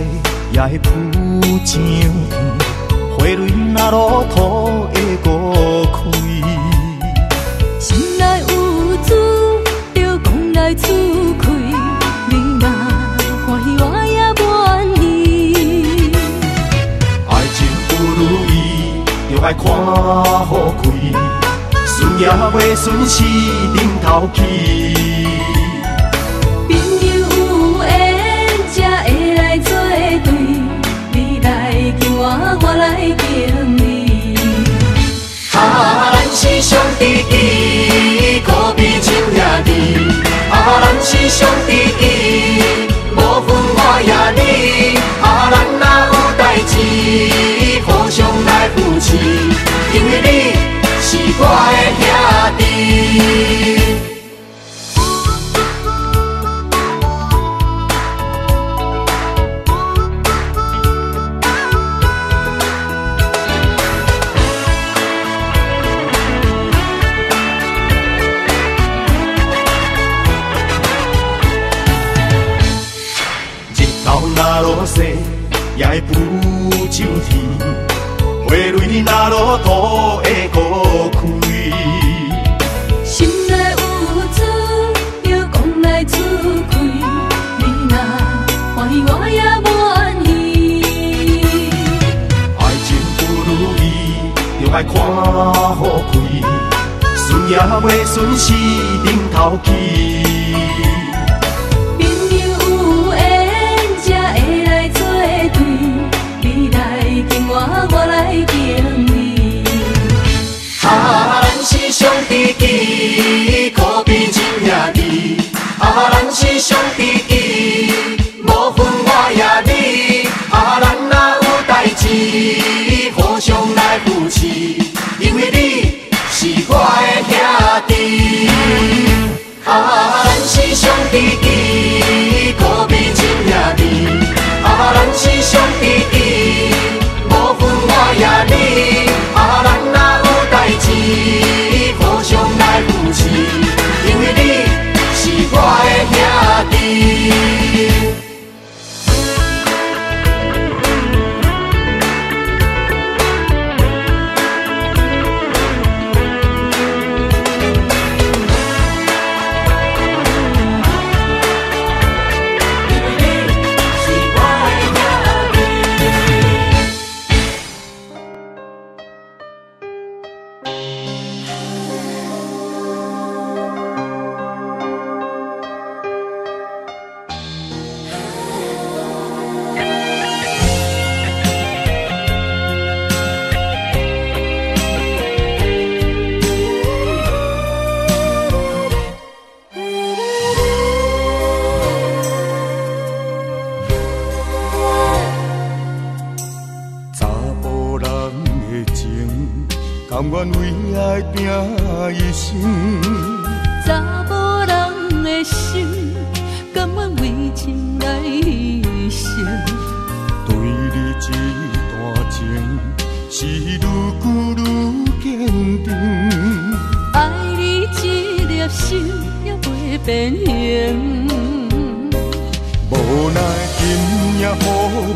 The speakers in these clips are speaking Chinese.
西，也会浮上天。花蕊若落土会孤开。心内有主，就讲来出开。你若欢喜，我也愿意。爱情不如意，就爱看好开。顺也袂顺是顶头起。是兄弟义，无分我也你。啊，咱若有代志，互相来扶持，因为你是我的兄弟。来，看好开。顺也袂顺是顶头去。啊，咱一生。查某人的心，甘愿为情来牺牲。对你这段情，是愈久愈坚定。爱你这粒心也袂变形。无奈今夜雨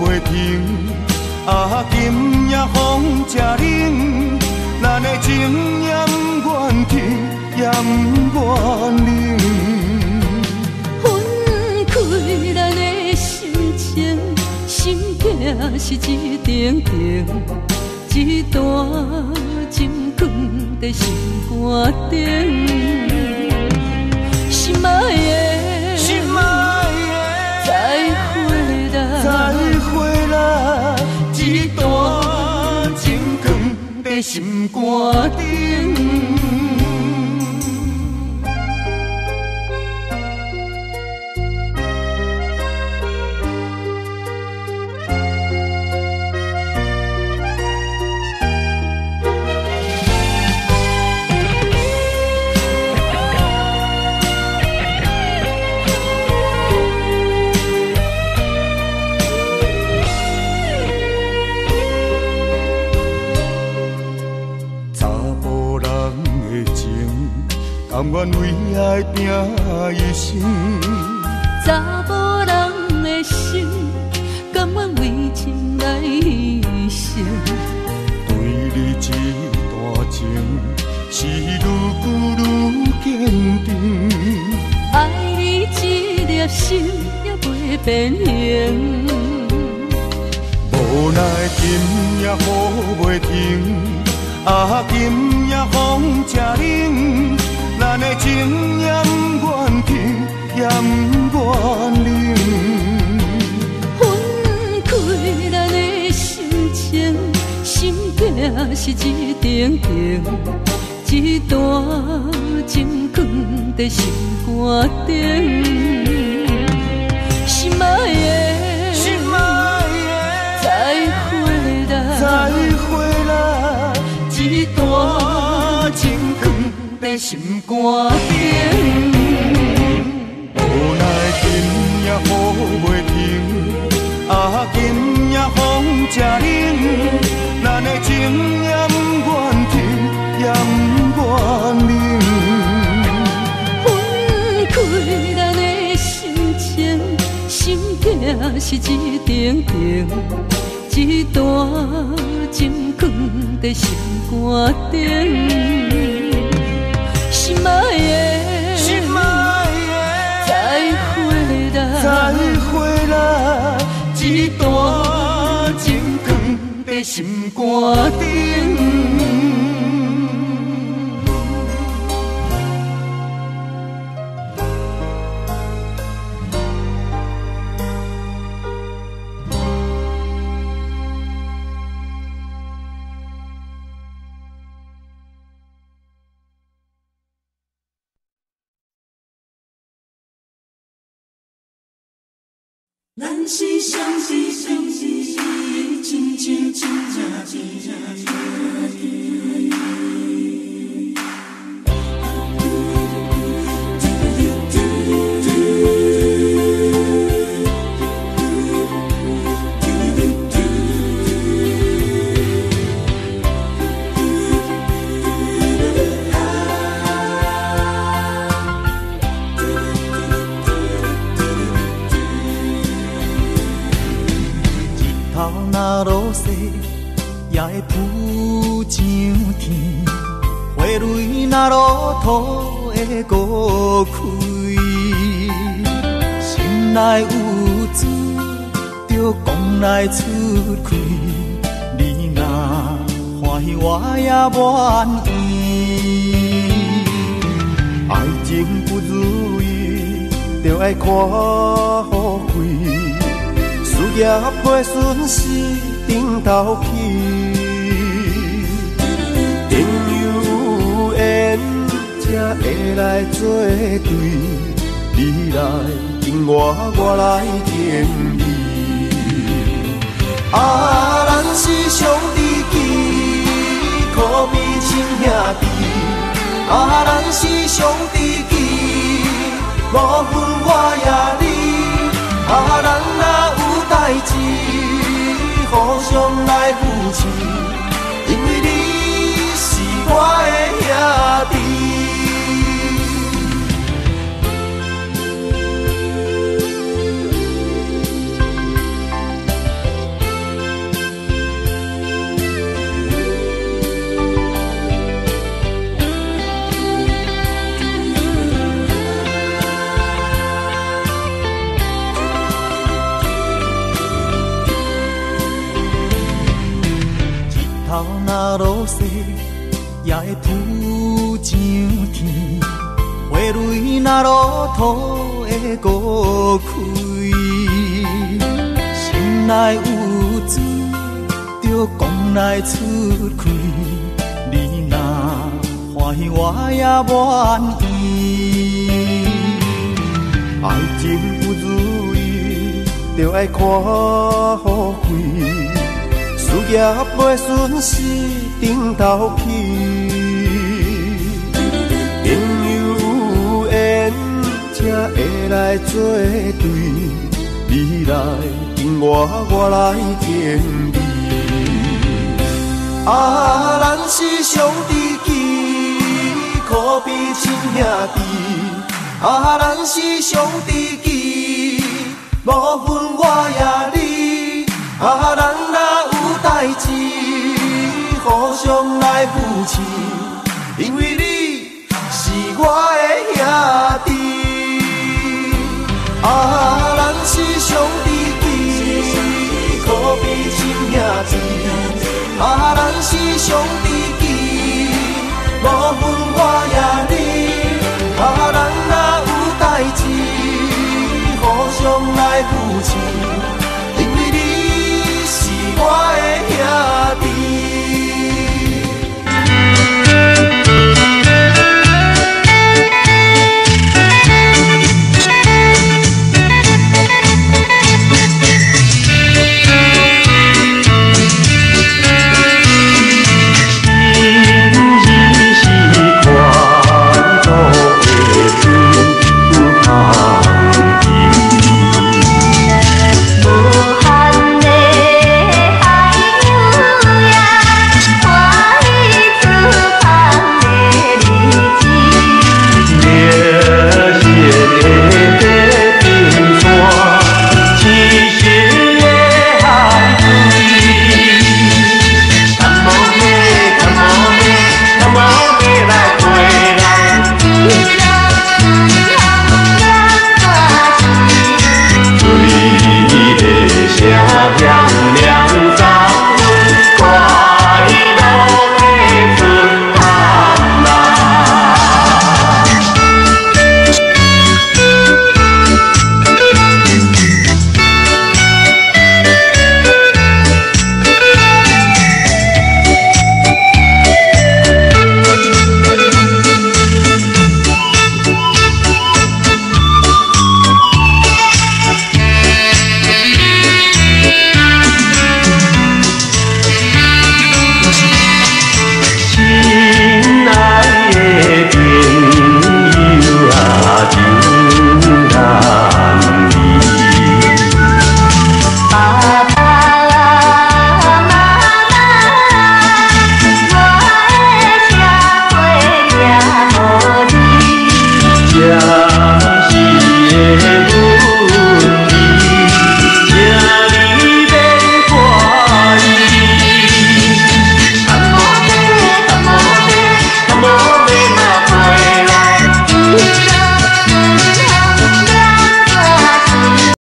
袂停，啊，今夜风正冷，咱的情也不愿停，也不愿冷。分开咱的心情，心痛是一定定，一段情放在心肝顶。心肝顶。为爱拼一生，查某人的心，甘愿为情来牺牲。对你这段情是愈久愈坚定，爱你一颗心也袂变形。无奈今夜雨袂停，啊今夜风正冷。咱的情也不愿停，也不愿冷。分开咱的心情，心境是一定定，一段情放在心肝顶。心爱的，心肝顶。无奈今夜雨袂停，啊今夜风正冷，咱的情也不愿停，也不愿冷。分开咱的心情，心痛是一定定，一段情放在心肝顶。心爱的，心爱再会的，再啦，会啦，这段情藏在心肝顶。咱是兄弟，兄弟，亲像亲像亲像土，会孤开。心内有珠，就讲来出开。你若欢喜，我也愿意。爱情不如意，就爱看好开。事业袂顺时，顶头起。会来作对，你来敬我，我来敬你。啊，咱是兄弟义，可比亲兄弟。啊，咱是兄弟义，无分我也你。啊，咱若有代志，互相来扶持，若落西，也会浮上天；花蕊若落土，会孤开。心内有珠，就讲来出开。你若欢喜，我也愿意。爱情不如意，就爱看好开。事业袂顺时，顶头去。朋友有缘才会来作对，你来敬我，我来敬你。啊，咱是兄弟义，可比亲兄弟。啊，咱是兄弟义，无分我也你。啊，咱若有代志，互相来扶持，因为你是我的兄弟。啊，人是兄弟情，可比亲兄弟。啊，人是兄弟情，不分我呀你。啊，人若有代志，互相来扶持，因为你是我的。